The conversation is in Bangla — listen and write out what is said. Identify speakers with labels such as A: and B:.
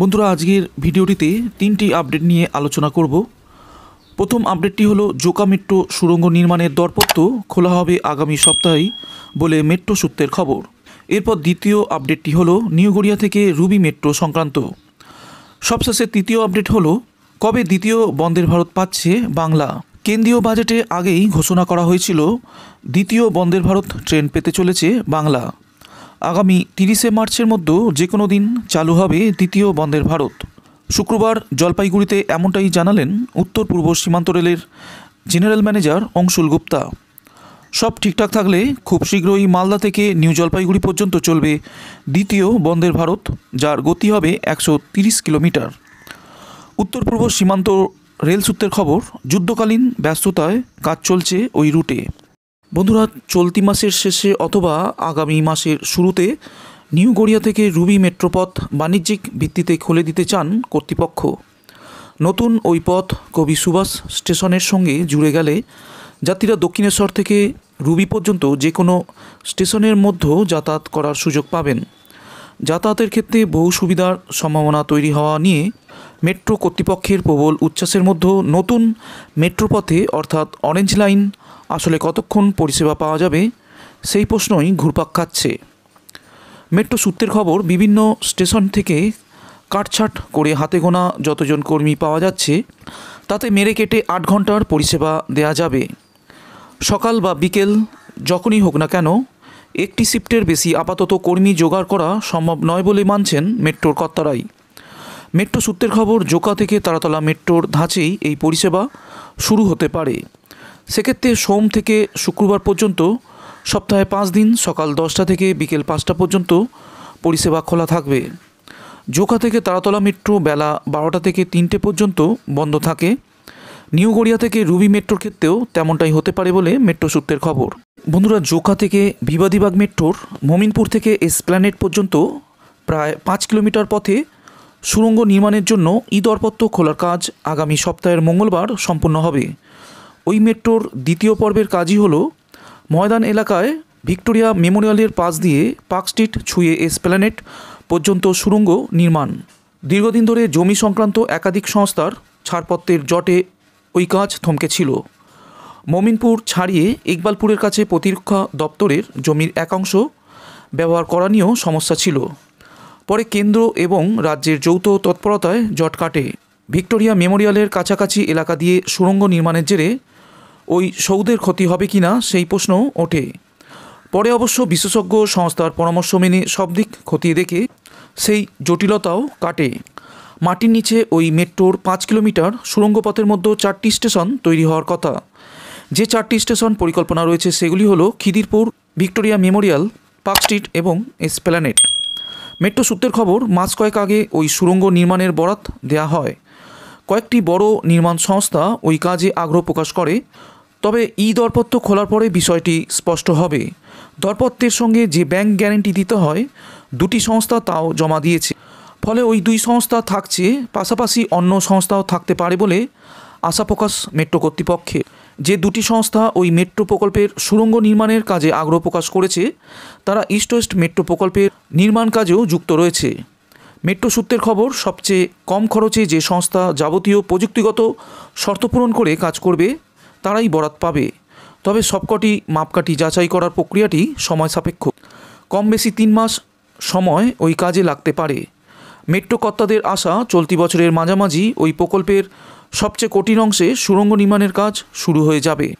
A: বন্ধুরা, আজকের ভিডিওটিতে তিনটি আপডেট নিয়ে আলোচনা করব। প্রথম আপডেটটি হলো, জোকা মেট্রো সুড়ঙ্গ নির্মাণের দরপত্র খোলা হবে আগামী সপ্তাহেই বলে মেট্রো সূত্রের খবর। এরপর দ্বিতীয় আপডেটটি হলো, নিউগড়িয়া থেকে রুবি মেট্রো সংক্রান্ত। সবশেষে তৃতীয় আপডেট হলো, কবে দ্বিতীয় বন্দের ভারত পাচ্ছে বাংলা? কেন্দ্রীয় বাজেটে আগেই ঘোষণা করা হয়েছিল, দ্বিতীয় বন্দের ভারত ট্রেন পেতে চলেছে বাংলা। আগামী তিরিশে মার্চের মধ্যে যে কোনো দিন চালু হবে দ্বিতীয় বন্দের ভারত। শুক্রবার জলপাইগুড়িতে এমনটাই জানালেন উত্তর পূর্ব সীমান্ত রেলের জেনারেল ম্যানেজার অংশুল গুপ্তা। সব ঠিকঠাক থাকলে খুব শীঘ্রই মালদা থেকে নিউ জলপাইগুড়ি পর্যন্ত চলবে দ্বিতীয় বন্দের ভারত, যার গতি হবে একশো কিলোমিটার। উত্তর পূর্ব সীমান্ত রেল সূত্রের খবর, যুদ্ধকালীন ব্যস্ততায় কাজ চলছে ওই রুটে। বন্ধুরা, চলতি মাসের শেষে অথবা আগামী মাসের শুরুতে নিউ গড়িয়া থেকে রুবি মেট্রোপথ বাণিজ্যিক ভিত্তিতে খুলে দিতে চান কর্তৃপক্ষ। নতুন ওই পথ কবি সুভাষ স্টেশনের সঙ্গে জুড়ে গেলে যাত্রীরা দক্ষিণেশ্বর থেকে রুবি পর্যন্ত যে কোনো স্টেশনের মধ্যেও যাতায়াত করার সুযোগ পাবেন। যাতায়াতের ক্ষেত্রে বহু সুবিধার সম্ভাবনা তৈরি হওয়া নিয়ে মেট্রো কর্তৃপক্ষের প্রবল উচ্ছ্বাসের মধ্যে নতুন মেট্রোপথে অর্থাৎ অরেঞ্জ লাইন আসলে কতক্ষণ পরিষেবা পাওয়া যাবে? সেই প্রশ্নই ঘুরপাক খাচ্ছে। মেট্রো সূত্রের খবর, বিভিন্ন স্টেশন থেকে কাটছাট করে হাতে গোনা যতজন কর্মী পাওয়া যাচ্ছে, তাতে মেরে কেটে আট ঘণ্টার পরিষেবা দেয়া যাবে। সকাল বা বিকেল যখনই হোক না কেন, একটি শিফটের বেশি আপাতত কর্মী জোগাড় করা সম্ভব নয় বলে মানছেন মেট্রোর কর্তারাই। মেট্রো সূত্রের খবর, জোকা থেকে তারাতলা মেট্রোর ধাঁচেই এই পরিষেবা শুরু হতে পারে। সেক্ষেত্রে সোম থেকে শুক্রবার পর্যন্ত, সপ্তাহে পাঁচ দিন, সকাল দশটা থেকে বিকেল পাঁচটা পর্যন্ত পরিষেবা খোলা থাকবে। জোকা থেকে তারাতলা মেট্রো বেলা বারোটা থেকে তিনটে পর্যন্ত বন্ধ থাকে। নিউ গড়িয়া থেকে রুবি মেট্রোর ক্ষেত্রেও তেমনটাই হতে পারে বলে মেট্রো সূত্রের খবর। বন্ধুরা, জোকা থেকে বিবাদীবাগ মেট্রোর মমিনপুর থেকে এসপ্ল্যানেট পর্যন্ত প্রায় পাঁচ কিলোমিটার পথে সুড়ঙ্গ নির্মাণের জন্য ই দরপত্র খোলার কাজ আগামী সপ্তাহের মঙ্গলবার সম্পন্ন হবে। ওই মেট্রোর দ্বিতীয় পর্বের কাজই হলো ময়দান এলাকায় ভিক্টোরিয়া মেমোরিয়ালের পাশ দিয়ে পার্ক স্ট্রিট ছুঁয়ে এসপ্ল্যানেট পর্যন্ত সুড়ঙ্গ নির্মাণ। দীর্ঘদিন ধরে জমি সংক্রান্ত একাধিক সংস্থার ছাড়পত্রের জটে ওই কাজ থমকে ছিল মমিনপুর ছাড়িয়ে ইকবালপুরের কাছে প্রতিরক্ষা দপ্তরের জমির একাংশ ব্যবহার করা নিয়েও সমস্যা ছিল। পরে কেন্দ্র এবং রাজ্যের যৌথ তৎপরতায় জট কাটে। ভিক্টোরিয়া মেমোরিয়ালের কাছাকাছি এলাকা দিয়ে সুড়ঙ্গ নির্মাণের জেরে ওই সৌদের ক্ষতি হবে কিনা সেই প্রশ্ন ওঠে। পরে অবশ্য বিশেষজ্ঞ সংস্থার পরামর্শ মেনে সব দিক খতিয়ে দেখে সেই জটিলতাও কাটে। মাটির নিচে ওই মেট্রোর পাঁচ কিলোমিটার সুড়ঙ্গ পথের মধ্যে চারটি স্টেশন তৈরি হওয়ার কথা। যে চারটি স্টেশন পরিকল্পনা রয়েছে সেগুলি হলো Khidirpur, Victoria Memorial, Park Street এবং এসপ্ল্যানেট। মেট্রো সূত্রের খবর, মাস কয়েক আগে ওই সুড়ঙ্গ নির্মাণের বরাত দেয়া হয়। কয়েকটি বড় নির্মাণ সংস্থা ওই কাজে আগ্রহ প্রকাশ করে। তবে ই দরপত্র খোলার পরে বিষয়টি স্পষ্ট হবে। দরপত্রের সঙ্গে যে ব্যাংক গ্যারেন্টি দিতে হয়, দুটি সংস্থা তাও জমা দিয়েছে। ফলে ওই দুই সংস্থা থাকছে, পাশাপাশি অন্য সংস্থাও থাকতে পারে বলে আশা প্রকাশ মেট্রো কর্তৃপক্ষের। যে দুটি সংস্থা ওই মেট্রো প্রকল্পের সুড়ঙ্গ নির্মাণের কাজে আগ্রহ প্রকাশ করেছে, তারা ইস্ট ওয়েস্ট মেট্রো প্রকল্পের নির্মাণ কাজেও যুক্ত রয়েছে। মেট্রো সূত্রের খবর, সবচেয়ে কম খরচে যে সংস্থা যাবতীয় প্রযুক্তিগত শর্ত পূরণ করে কাজ করবে তারাই বরাত পাবে। তবে সবকটি মাপকাঠি যাচাই করার প্রক্রিয়াটি সময় সাপেক্ষ। কম বেশি তিন মাস সময় ওই কাজে লাগতে পারে। মেট্রো কর্তাদের আশা, চলতি বছরের মাঝামাঝি ওই প্রকল্পের সবচেয়ে কঠিন অংশে সুড়ঙ্গ নির্মাণের কাজ শুরু হয়ে যাবে।